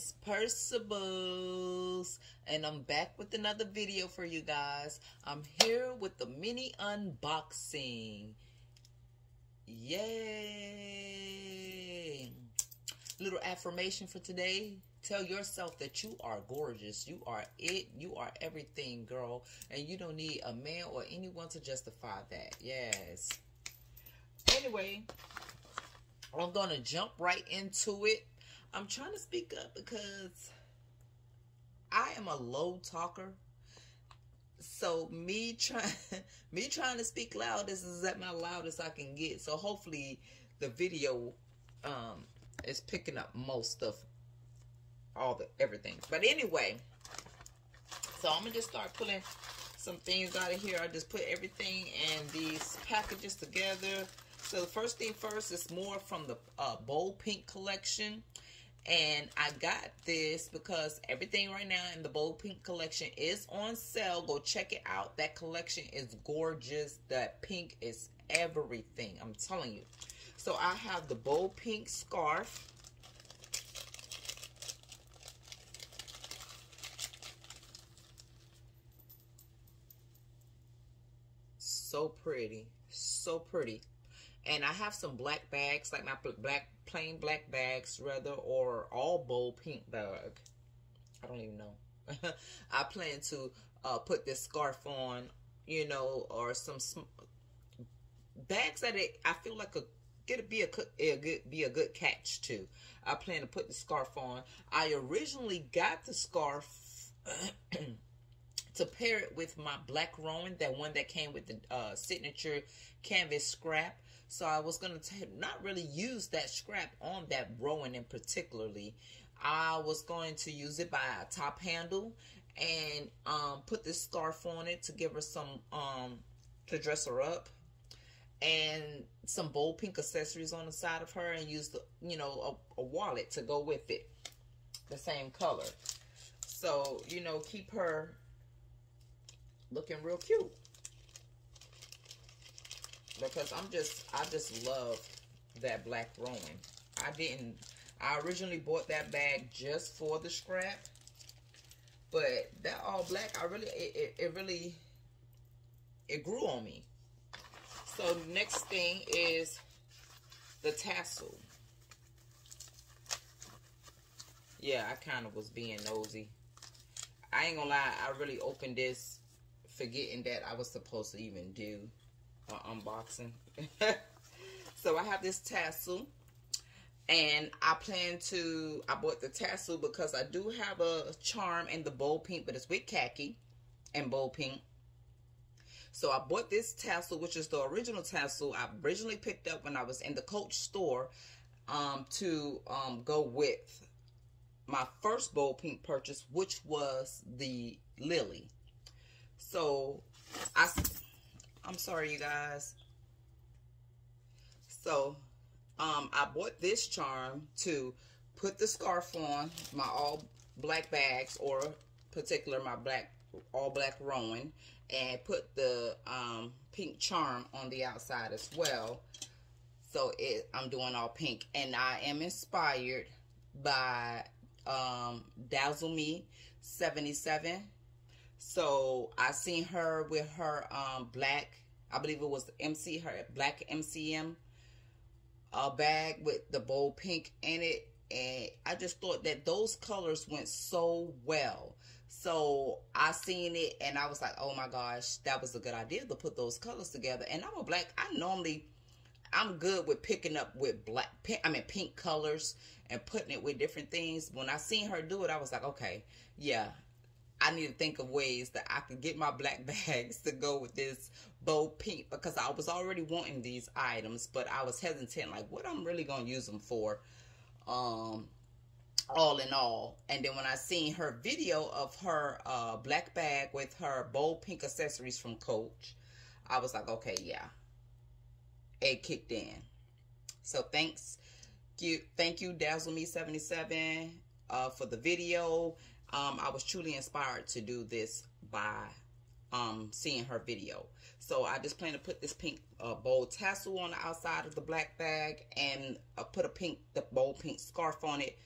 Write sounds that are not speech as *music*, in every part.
Miss Purseable's and I'm back with another video for you guys. I'm here with the mini unboxing. Yay! Little affirmation for today. Tell yourself that you are gorgeous. You are it. You are everything, girl. And you don't need a man or anyone to justify that. Yes. Anyway, I'm going to jump right into it. I'm trying to speak up because I am a low talker. So me trying *laughs* me trying to speak loud, this is at my loudest I can get. So hopefully the video um is picking up most of all the everything. But anyway, so I'm gonna just start pulling some things out of here. I just put everything in these packages together. So the first thing first is more from the uh, Bold Pink collection. And I got this because everything right now in the Bold Pink collection is on sale. Go check it out. That collection is gorgeous. That pink is everything. I'm telling you. So I have the Bold Pink scarf. So pretty. So pretty. And I have some black bags, like my black plain black bags rather, or all bold pink bag. I don't even know. *laughs* I plan to uh, put this scarf on, you know, or some bags that it, I feel like a get be a, a good be a good catch too. I plan to put the scarf on. I originally got the scarf *clears throat* to pair it with my black Rowan, that one that came with the uh, signature canvas scrap. So I was going to not really use that scrap on that Rowan in particularly. I was going to use it by a top handle and um, put this scarf on it to give her some, um, to dress her up. And some bold pink accessories on the side of her and use the, you know, a, a wallet to go with it. The same color. So, you know, keep her looking real cute because I'm just, I just love that black Rowan. I didn't, I originally bought that bag just for the scrap, but that all black, I really, it, it, it really, it grew on me. So next thing is the tassel. Yeah, I kind of was being nosy. I ain't gonna lie, I really opened this forgetting that I was supposed to even do an unboxing. *laughs* so I have this tassel. And I plan to, I bought the tassel because I do have a charm in the bold pink, but it's with khaki and bold pink. So I bought this tassel, which is the original tassel I originally picked up when I was in the Coach store um, to um, go with my first bold pink purchase, which was the Lily. So I I'm sorry, you guys. So, um, I bought this charm to put the scarf on my all black bags or particular my black all black Rowan and put the um, pink charm on the outside as well. So it, I'm doing all pink and I am inspired by um, Dazzle Me 77 so I seen her with her um, black, I believe it was MC, her black MCM uh, bag with the bold pink in it. And I just thought that those colors went so well. So I seen it and I was like, oh my gosh, that was a good idea to put those colors together. And I'm a black, I normally, I'm good with picking up with black, pink, I mean pink colors and putting it with different things. When I seen her do it, I was like, okay, yeah, I need to think of ways that I can get my black *laughs* bags to go with this bold pink because I was already wanting these items, but I was hesitant, like what I'm really going to use them for, um, all in all. And then when I seen her video of her uh, black bag with her bold pink accessories from Coach, I was like, okay, yeah, it kicked in. So thanks, you, thank you, Dazzle Me 77 uh, for the video um, I was truly inspired to do this by um, seeing her video. So I just plan to put this pink uh, bold tassel on the outside of the black bag and uh, put a pink, the bold pink scarf on it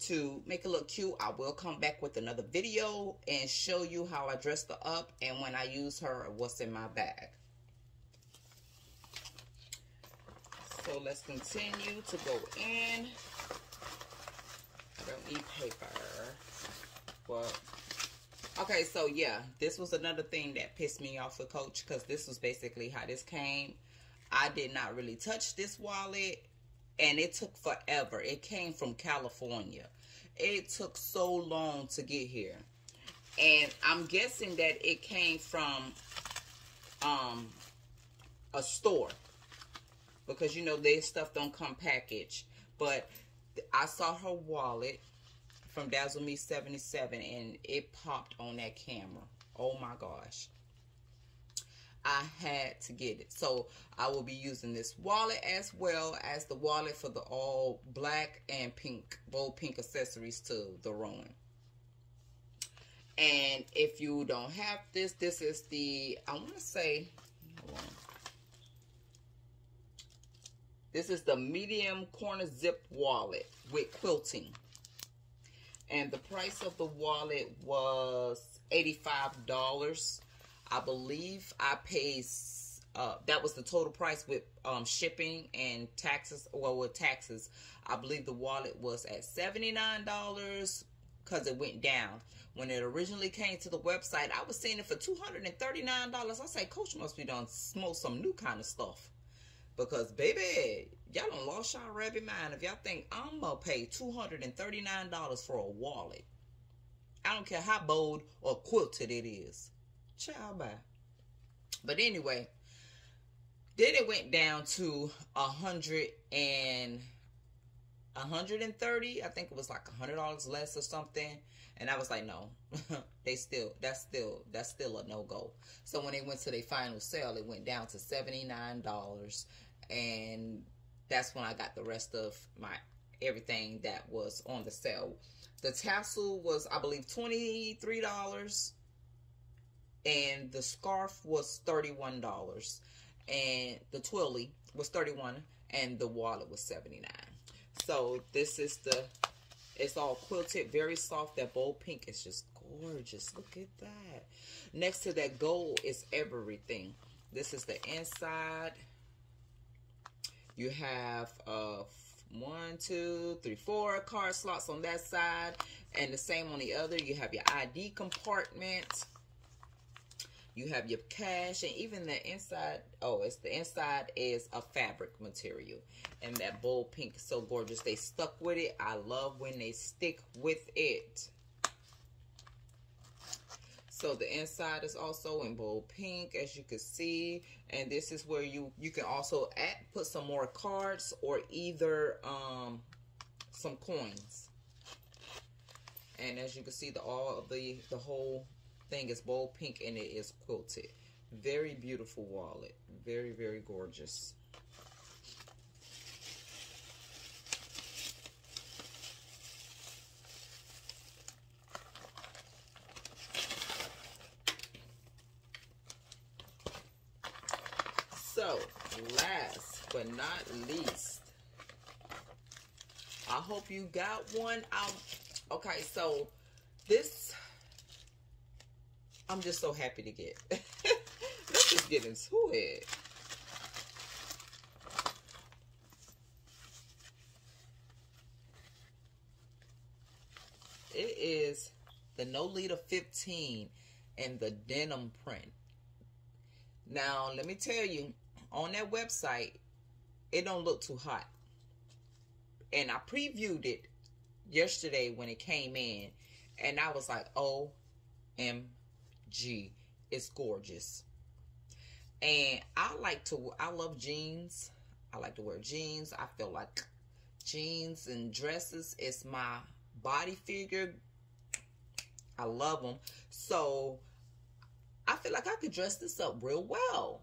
to make it look cute. I will come back with another video and show you how I dressed her up and when I use her, what's in my bag. So let's continue to go in. I don't need paper. But, okay, so yeah, this was another thing that pissed me off with Coach because this was basically how this came. I did not really touch this wallet and it took forever. It came from California. It took so long to get here. And I'm guessing that it came from um, a store because you know their stuff don't come packaged. But I saw her wallet from Dazzle Me 77 and it popped on that camera. Oh my gosh. I had to get it. So I will be using this wallet as well as the wallet for the all black and pink, bold pink accessories to the Rowan. And if you don't have this, this is the, I want to say, This is the medium corner zip wallet with quilting. And the price of the wallet was $85. I believe I paid, uh, that was the total price with um, shipping and taxes, well, with taxes. I believe the wallet was at $79 because it went down. When it originally came to the website, I was seeing it for $239. I said, Coach must be done smoke some new kind of stuff. Because, baby, y'all don't lost y'all rabbit mind if y'all think I'm to pay $239 for a wallet. I don't care how bold or quilted it is. Child bye. But anyway, then it went down to a hundred and a hundred and thirty. I think it was like a hundred dollars less or something. And I was like, no, *laughs* they still that's still that's still a no go. So when they went to their final sale, it went down to seventy nine dollars, and that's when I got the rest of my everything that was on the sale. The tassel was, I believe, twenty three dollars and the scarf was $31 and the twilly was 31 and the wallet was 79 so this is the it's all quilted very soft. That bold pink is just gorgeous. Look at that. Next to that gold is everything. This is the inside you have uh one two three four card slots on that side and the same on the other. You have your id compartment. You have your cash and even the inside oh it's the inside is a fabric material. And that bold pink is so gorgeous. They stuck with it. I love when they stick with it so the inside is also in bold pink as you can see and this is where you you can also add put some more cards or either um some coins and as you can see the all of the the whole thing is bold pink and it is quilted. Very beautiful wallet. Very, very gorgeous. So, last but not least, I hope you got one out. Okay, so this I'm just so happy to get. *laughs* Let's just get into it. It is the Nolita 15 and the denim print. Now, let me tell you, on that website, it don't look too hot. And I previewed it yesterday when it came in, and I was like, OMG. It's gorgeous. And I like to, I love jeans. I like to wear jeans. I feel like jeans and dresses is my body figure. I love them. So I feel like I could dress this up real well.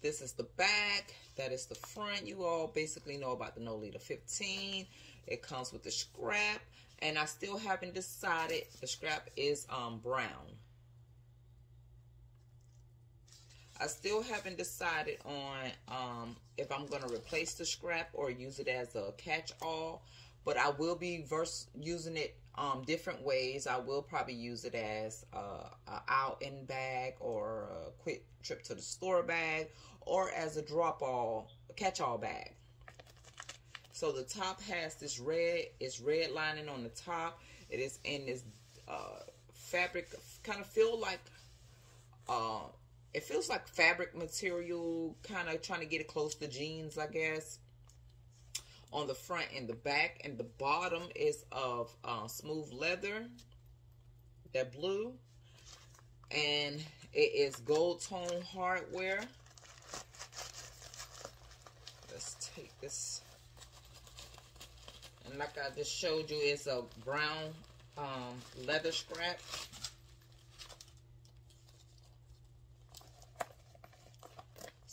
This is the back. That is the front. You all basically know about the Nolita 15. It comes with the scrap and I still haven't decided. The scrap is um, brown. I still haven't decided on um, if I'm going to replace the scrap or use it as a catch-all. But I will be verse using it um, different ways. I will probably use it as uh, a out in bag or a quick trip to the store bag or as a drop all catch all bag. So the top has this red, it's red lining on the top. It is in this uh, fabric, kind of feel like, uh, it feels like fabric material, kind of trying to get it close to jeans, I guess on the front and the back and the bottom is of uh, smooth leather that blue and it is gold tone hardware. Let's take this and like I just showed you it's a brown um, leather scrap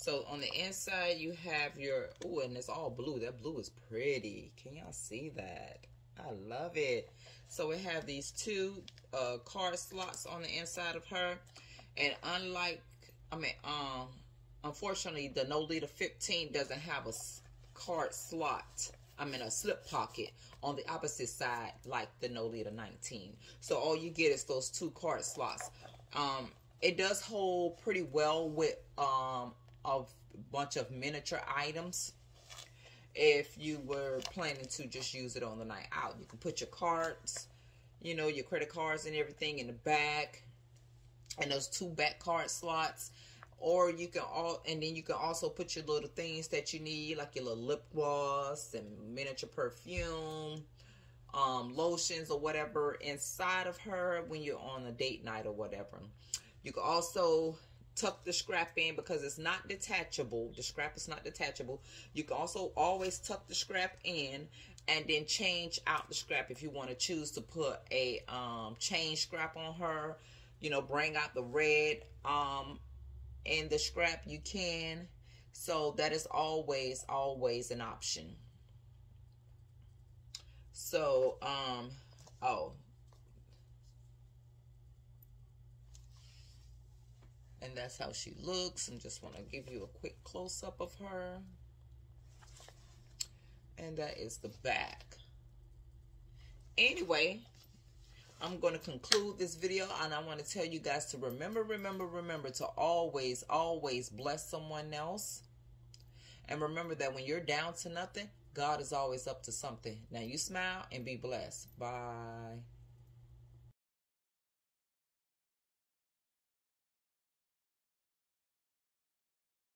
So on the inside, you have your, oh, and it's all blue. That blue is pretty. Can y'all see that? I love it. So we have these two uh, card slots on the inside of her. And unlike, I mean, um, unfortunately, the Nolita 15 doesn't have a card slot. I mean, a slip pocket on the opposite side like the Nolita 19. So all you get is those two card slots. Um, it does hold pretty well with um, a bunch of miniature items if you were planning to just use it on the night out. You can put your cards, you know, your credit cards and everything in the back and those two back card slots. Or you can all, and then you can also put your little things that you need, like your little lip gloss and miniature perfume, um, lotions or whatever inside of her when you're on a date night or whatever. You can also tuck the scrap in because it's not detachable. The scrap is not detachable. You can also always tuck the scrap in and then change out the scrap if you want to choose to put a um, chain scrap on her. You know, bring out the red um, in the scrap, you can. So that is always, always an option. So, um, oh, And that's how she looks. And just want to give you a quick close-up of her. And that is the back. Anyway, I'm going to conclude this video and I want to tell you guys to remember, remember, remember to always, always bless someone else. And remember that when you're down to nothing, God is always up to something. Now you smile and be blessed. Bye.